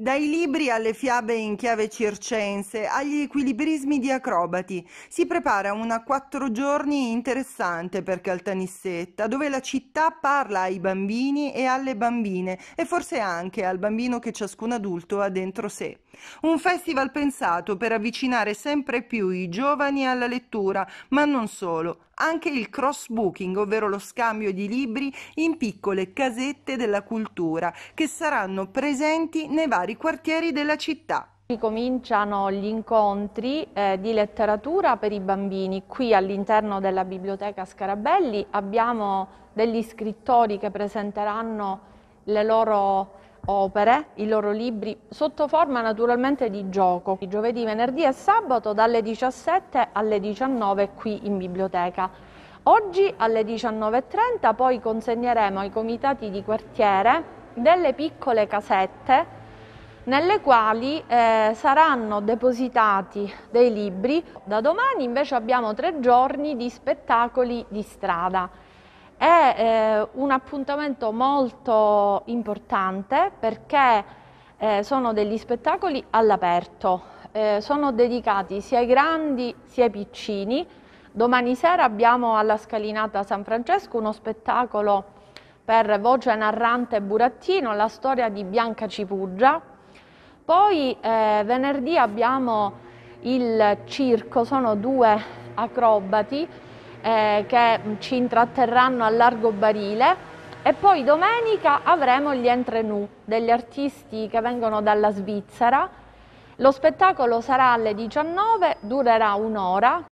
Dai libri alle fiabe in chiave circense, agli equilibrismi di acrobati, si prepara una quattro giorni interessante per Caltanissetta, dove la città parla ai bambini e alle bambine e forse anche al bambino che ciascun adulto ha dentro sé. Un festival pensato per avvicinare sempre più i giovani alla lettura, ma non solo, anche il cross-booking, ovvero lo scambio di libri in piccole casette della cultura, che saranno presenti nei vari quartieri della città. Cominciano gli incontri eh, di letteratura per i bambini. Qui all'interno della biblioteca Scarabelli abbiamo degli scrittori che presenteranno le loro opere, i loro libri, sotto forma naturalmente di gioco, giovedì, venerdì e sabato dalle 17 alle 19 qui in biblioteca. Oggi alle 19.30 poi consegneremo ai comitati di quartiere delle piccole casette nelle quali eh, saranno depositati dei libri. Da domani invece abbiamo tre giorni di spettacoli di strada. È eh, un appuntamento molto importante perché eh, sono degli spettacoli all'aperto, eh, sono dedicati sia ai grandi sia ai piccini. Domani sera abbiamo alla Scalinata San Francesco uno spettacolo per voce narrante Burattino, la storia di Bianca Cipuggia. Poi eh, venerdì abbiamo il circo, sono due acrobati eh, che ci intratterranno a largo barile e poi domenica avremo gli entrenù degli artisti che vengono dalla Svizzera. Lo spettacolo sarà alle 19, durerà un'ora.